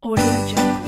Order Jack.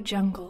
Jungle.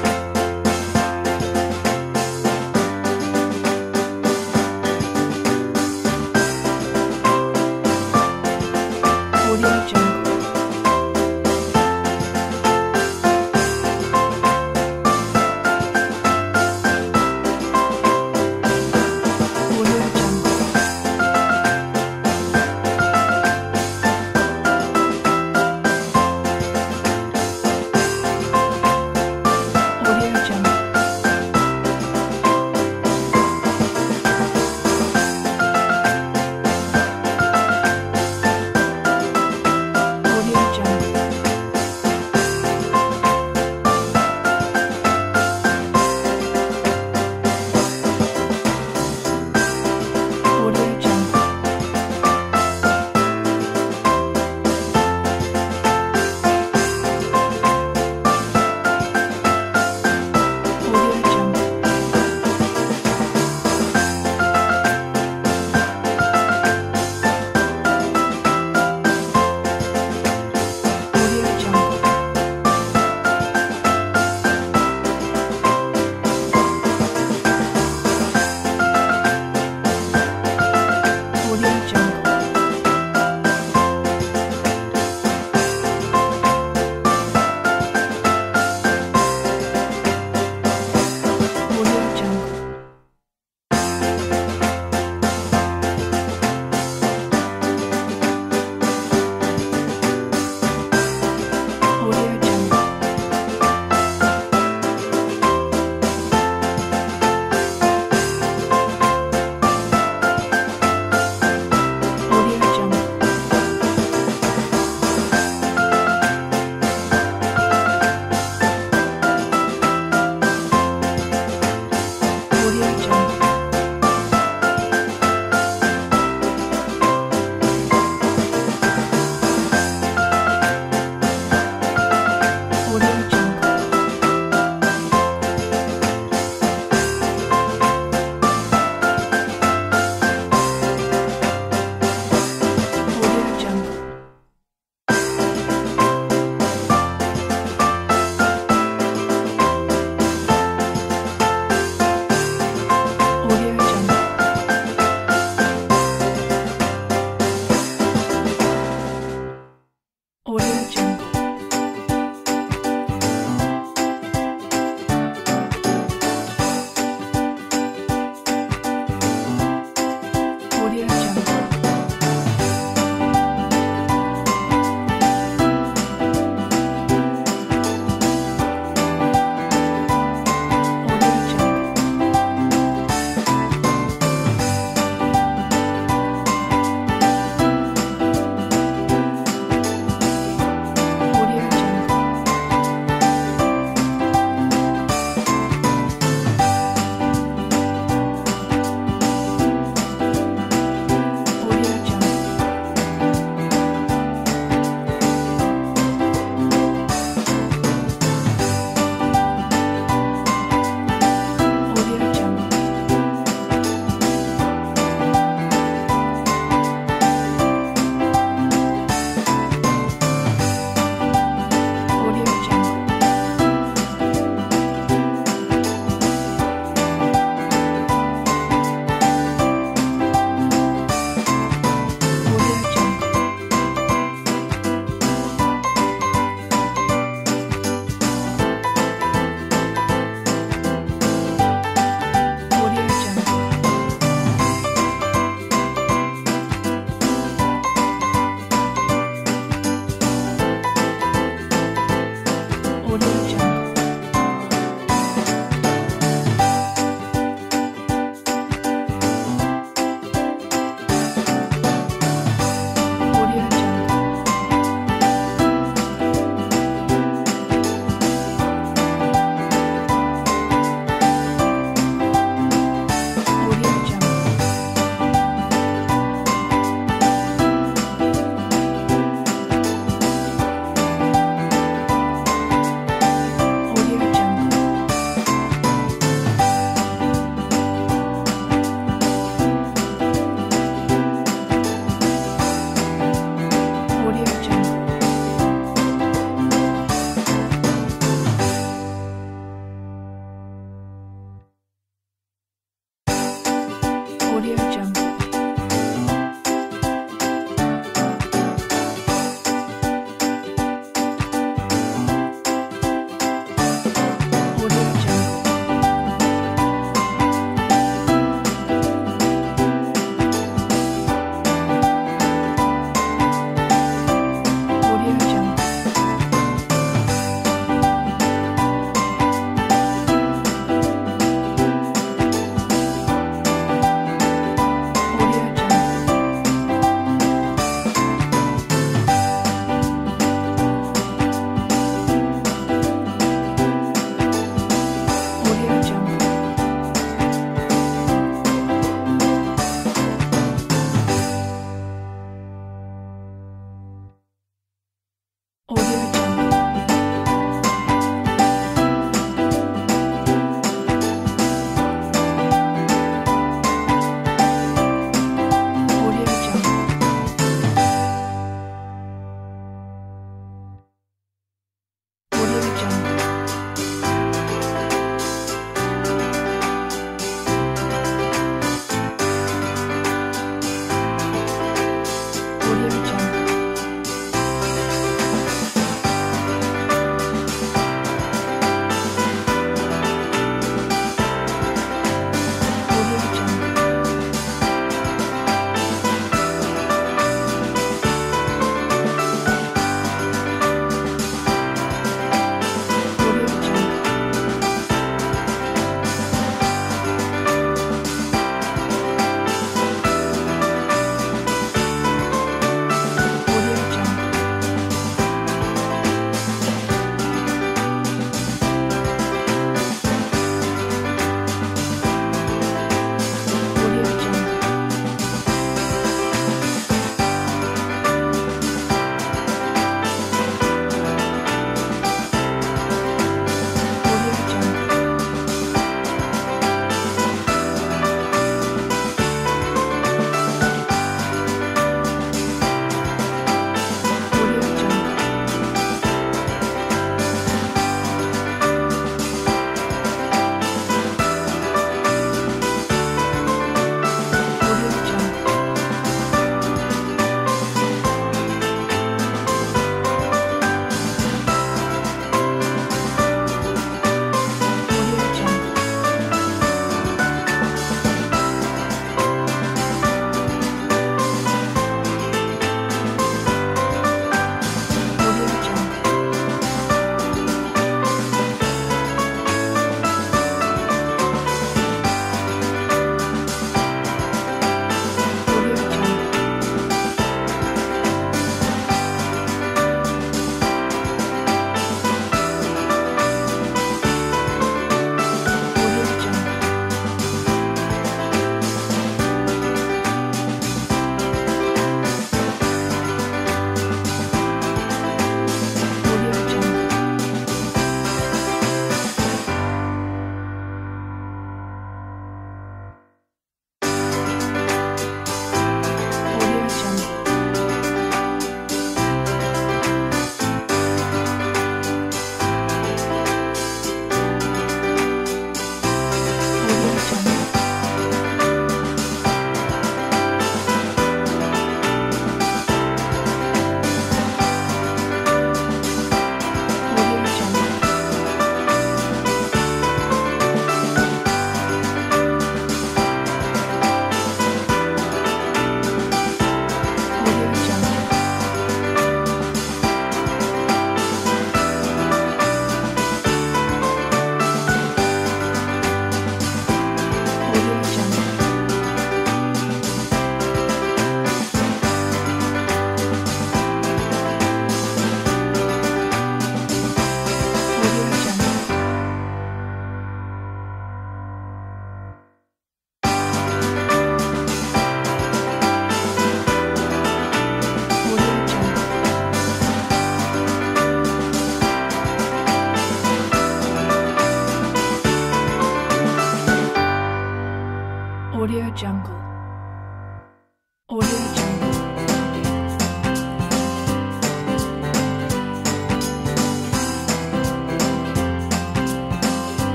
Audio Jungle.